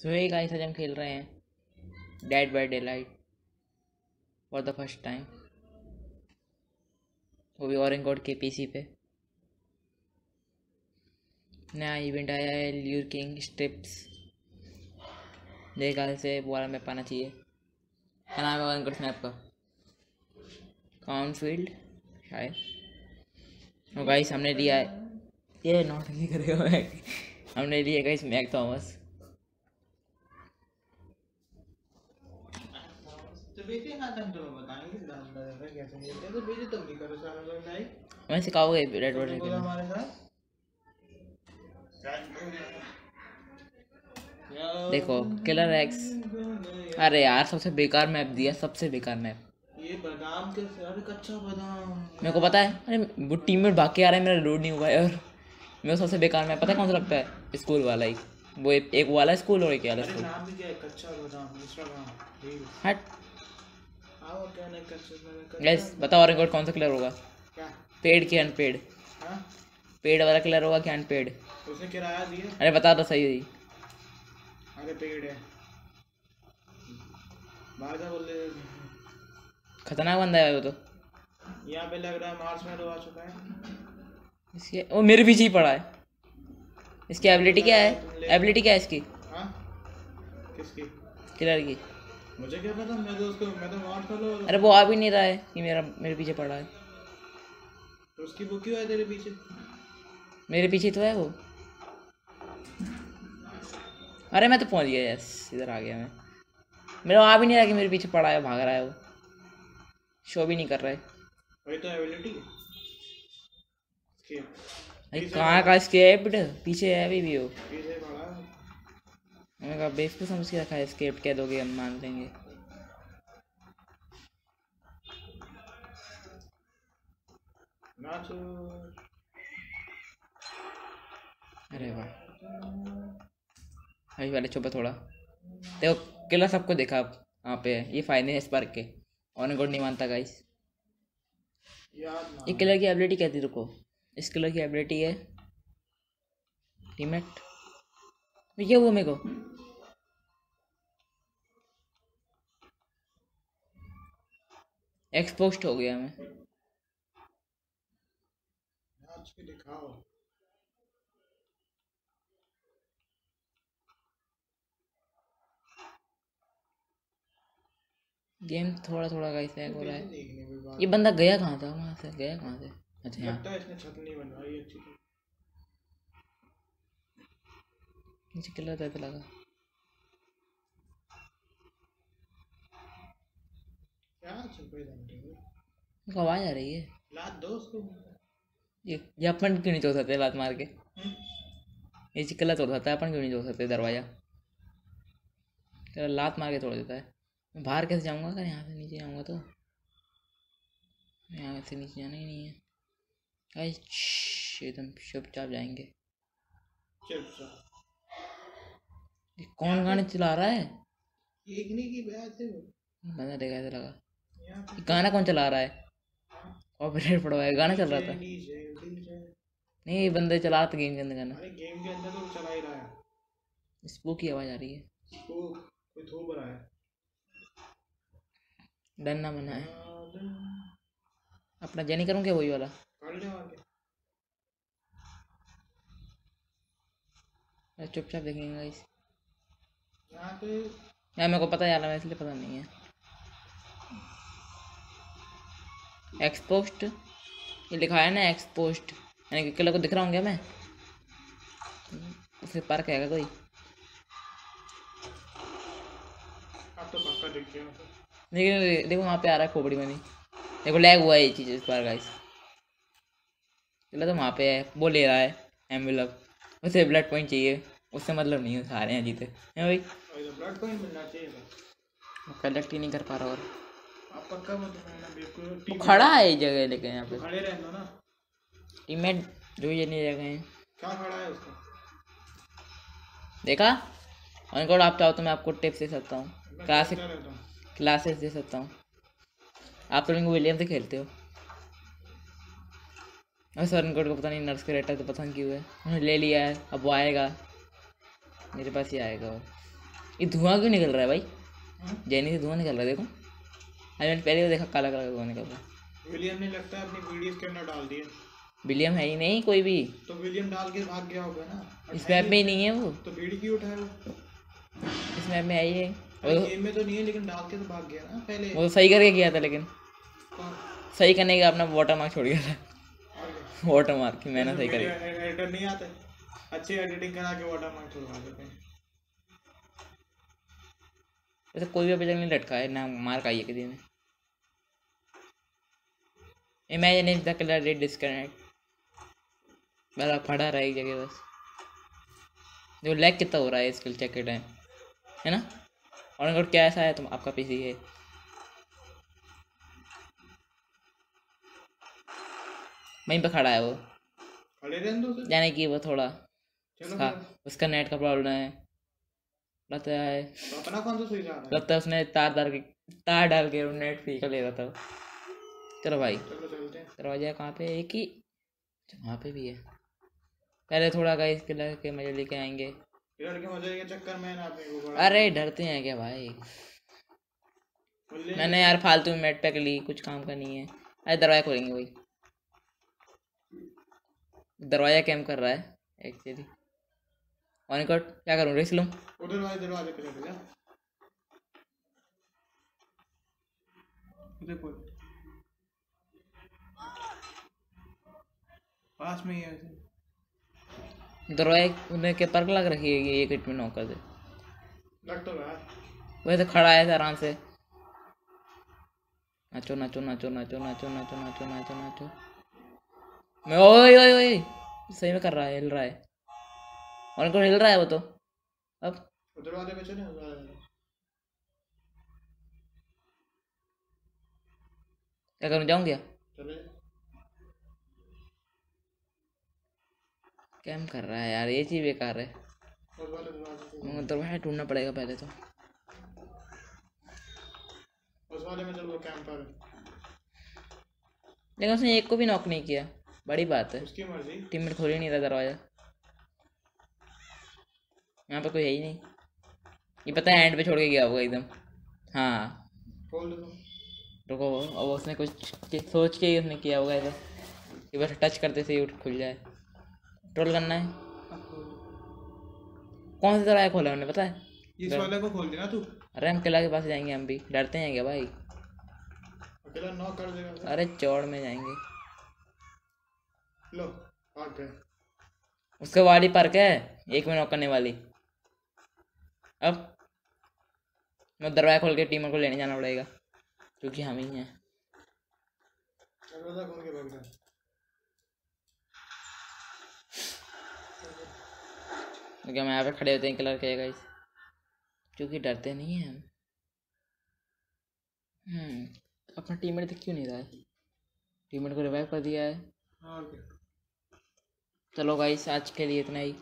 सो hey guys आज हम खेल रहे हैं Dead by Daylight for the first time वो भी ऑरेंज कोड के पीसी पे. नया इवेंट आया है ल्यूर किंग स्ट्रिप्स मेरे ख्याल से वो वाला मैप आना चाहिए. क्या नाम है ऑरेंज कोड मैप का? काउंटफील्ड शायद. तो गाइस हमने लिया है. ये नॉट नहीं करेगा मैं हमने लिया गाइस मैक थॉमस तो बेटे हाँ तुम तुम्हें बताएँगे कैसे मिलते तो बेटे तुम भी करो सारा लोग मैं सिखाओगे रेड वर्ड बोलो हमारे साथ देखो किलर एक्स अरे यार सबसे बेकार मैप दिया सबसे बेकार मैप ये बादाम के अरे कच्चा बादाम मेरे को पता है अरे वो टीम में भाग के आ रहा है मेरा लोड नहीं हुआ है और मेरे सबसे बेकार मैप पता है कौन सा लगता है? स्कूल वाला ही। वो एक, वाला स्कूल और एक वाला स्कूल हट गैस बताओ ऑरेंज कौन सा कलर होगा? क्या? पेड की अनपेड हाँ? पेड वाला कलर होगा कि अनपेड उसने किराया दिया। अरे बता दो सही। अरे पेड़ है। बाजा बोल रहे खतरनाक बंदा है वो तो। यहाँ पे लग रहा है मार्च में आ चुका है। इसके वो मेरे पीछे ही पड़ा है। इसकी एबिलिटी क्या है? एबिलिटी क्या है इसकी? हाँ किसकी? किलर की। मुझे क्या पता? मैं तो उसको मैं तो मार्च में लो। अरे वो आ भी नहीं रहा है। कि मेरा मेरे पीछे पड़ा है। तो उसकी वो क्यों है तेरे पीछे? मेरे पीछे तो है वो। अरे मैं तो पहुँच गया यस इधर आ गया मैं। मेरा आ भी नहीं रहा कि मेरे पीछे पड़ा है भाग रहा है वो। शो भी नहीं कर रहा है। वही तो एबिलिटी भाई कहाँ का स्केप्ड पीछे है अभी भी वो। कहा बेस को समझ के रखा है स्केप्ड कह दोगे हम मान लेंगे। अरे वाह। अभी चुप है थोड़ा। देखो किला सबको देखा अब वहाँ पे है। ये फ़ायदे हैं इस पार्क के। और गोड नहीं मानता गाइस ये किलर की एबिलिटी कहती रुको। इस किलर की एबिलिटी है। टीमेट ये हुआ मेरे को। एक्सपोस्ट हो गया मैं। दिखाओ। गेम थोड़ा थोड़ा गाइस लैग हो रहा है। ये बंदा गया कहाँ था? वहाँ से गया कहाँ से? अच्छा यहाँ। लगता है इसने छत नहीं बनवाई अच्छी नीचे किलर दर्द लगा क्या छुपे घंटे में उसको आवाज़ आ रही है। लात दो उसको। ये ये अपन क्यों नहीं तोड़ सकते लात मार के? हम्म? ये चिकला तोड़ सकता है अपन क्यों नहीं तोड़ सकते दरवाज़ा? चलो लात मार के तोड़ देता है। मैं बाहर कैसे जाऊँगा? अगर यहाँ से नीचे जाऊँगा तो। यहाँ से नीचे जाना ही नहीं है। एकदम चुपचाप जाएँगे। चुपचाप ये कौन गाने चला रहा है? एक नहीं की बात है बंदा देखा ऐसा लगा? गाना कौन चला रहा है? कॉपीराइट पड़ा हुआ है गाना चल रहा था। नहीं ये बंदे चला रहा था गेम के अंदर गाना। गेम के अंदर तो चला ही रहा है। स्पू की आवाज़ आ रही है। वो कोई थोप रहा है। डर ना मना है। अपना जेनी करूँ क्या वही वाला? चुपचाप देखेंगे गाइस यहाँ पे यार मेरे को पता है यार मैं इसलिए पता नहीं है। एक्सपोस्ट ये लिखा है ना एक्सपोस्ट यानी कि किलो को दिख रहा हूँ क्या मैं? उसके पार्क है क्या कोई? तो पक्का दिख वहाँ पे आ रहा है खोपड़ी बनी देखो लैग हुआ है ये चीज़ इस बार गाइस चलो तो वहाँ पे है। वो ले रहा है एम्बुलक उसे ब्लड पॉइंट चाहिए। उससे मतलब नहीं है सारे हैं जीते। हैं भाई? ब्लड पॉइंट मिलना चाहिए। कलेक्ट ही नहीं कर पा रहा और। टीम खड़ा है जगह लेकिन यहाँ पे। खड़े रहना ना। टीममेट जो ये नहीं जगह हैं क्या खड़ा है उसका? देखा? अनकोड आप चाहो तो मैं आपको टिप्स दे सकता हूँ। हूँ? क्लासेस दे सकता हूँ। आप तो विलियम से खेलते हो। और सर अनकोड को पता नहीं नर्स के रेटर तो पसंद क्यों है। उन्होंने ले लिया है अब वो आएगा। मेरे पास ही आएगा वो। ये धुआँ क्यों निकल रहा है भाई? हाँ? जैनी से धुआँ निकल रहा है देखो। अरे मैंने पहले तो देखा काला काला धुआँ निकल रहा है विलियम ने लगता है अपनी वीडियोस के अंदर डाल दिए। विलियम है ही नहीं कोई भी। तो विलियम डाल के भाग गया होगा ना। इस मैप में ही नहीं है वो। तो बीड़ी क्यों उठाया वो? इस मैप में आई है वो गेम में तो नहीं है लेकिन डाल के तो भाग गया ना पहले। वो सही करके किया था लेकिन सही करने का अपना वाटर मार्क छोड़ गया था। वाटर मार्क की मैंने सही करी। एडिटर नहीं आते अच्छी एडिटिंग करा के वाटर मार्क छुड़वा देते हैं। वैसे कोई भी अभी तक नहीं लटका है ना मार्क आई है किसी ने। Imagine if the colour red disconnect बड़ा पड़ा रहा है एक जगह बस। जो लैग कितना हो रहा है स्किल चेक के टाइम है ना? और अगर क्या ऐसा है तुम आपका पीसी है। वहीं पे खड़ा है वो। यानी कि वो थोड़ा उसका उसका नेट का प्रॉब्लम है। लगता है तो अपना कौन सा सुई जा रहा है? लगता है उसने तार डाल के तार डाल के नेट फ्री का ले रहा था हैं दरवाज़ा कहाँ पे? एक ही। वहाँ पे भी है। पहले थोड़ा का इसके लगे मज़े लेके आएँगे। के चक्कर में ना को अरे डरते हैं क्या भाई? मैंने यार फालतू में मेट पैक ली कुछ काम का नहीं है। अरे दरवाज़ा खोलेंगे भाई। दरवाज़ा कैम कर रहा है एक्चुअली ऑन कट क्या करूँ? रेस लूँ। उधर वाले दरवाजे पे चले जा। उधर पास में ही है। दरवाजे उन्हें के पर्क लग रखी है ये एक में नौकर से लग तो रहा है वैसे खड़ा है आराम से। नाचो नाचो नाचो नाचो नाचो नाचो नाचो नाचो नाचो। मैं ओए ओए ओए सही में कर रहा है हिल रहा है। और इनको हिल रहा है वो तो। अब उधर वाले पे चले उधर वाले पे। क्या करूँ जाऊँ क्या चले कैम कर रहा है यार ये चीज़ बेकार है। मगर दरवाज़ा ढूंढना पड़ेगा पहले तो। उस वाले में चलो कैंपर लेकिन उसने एक को भी नॉक नहीं किया। बड़ी बात है। उसकी मर्ज़ी। टीम में खोल ही नहीं रहा दरवाज़ा। यहाँ पे कोई है ही नहीं। ये पता है एंड पे छोड़ के गया होगा एकदम। हाँ। तुम रुको अब उसने कुछ सोच के ही उसने किया होगा ऐसा। कि बस टच करते से ही उठ खुल जाए। ट्रोल करना है। कौन सा दरवाज़ा खोला उन्होंने पता है? इस वाले को खोल देना तू। अरे हम किला के पास जाएँगे हम भी डरते हैं क्या भाई? अकेला नॉक कर देगा। अरे चौड़ में जाएँगे। लो भाग गए उसके वाली पार्क है एक में नॉक करने वाली। अब मैं दरवाज़ा खोल के टीमर को लेने जाना पड़ेगा क्योंकि हम ही हैं दरवाज़ा खोल के भाग जा क्योंकि हम यहाँ पे खड़े होते हैं कलर के गाइस क्योंकि डरते नहीं हैं हम। तो अपना टीममेट तो क्यों नहीं रहा है? टीममेट को रिवाइव कर दिया है। हाँ चलो गाइस आज के लिए इतना ही।